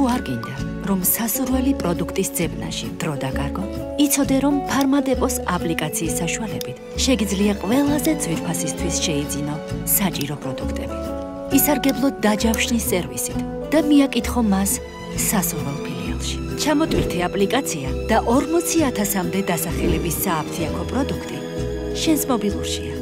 თუ არ გინდა რომ სასურველი პროდუქტის ძებნაში დრო დაკარგო, იცოდე რომ ფარმადეპოს აპლიკაციის საშუალებით შეგიძლია ყველაზე ძვირფასისთვის შეიძინო საჭირო პროდუქტები. ისარგებლო დაჯავშნის სერვისით და მიაკითხო მას სასურველ ფილიალში. ჩამოტვირთე აპლიკაცია და 40000-მდე დასახელების სააფთიაქო პროდუქტი შენს მობილურშია.